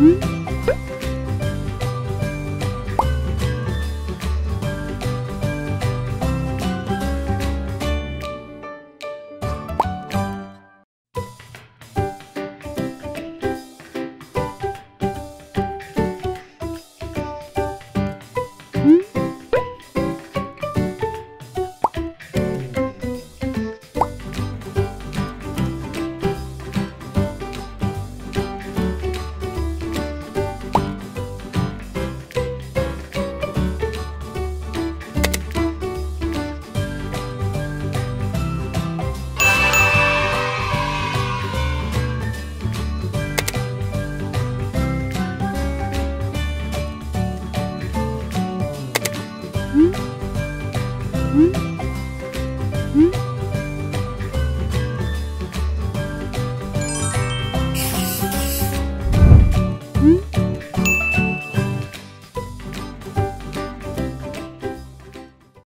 嗯。嗯。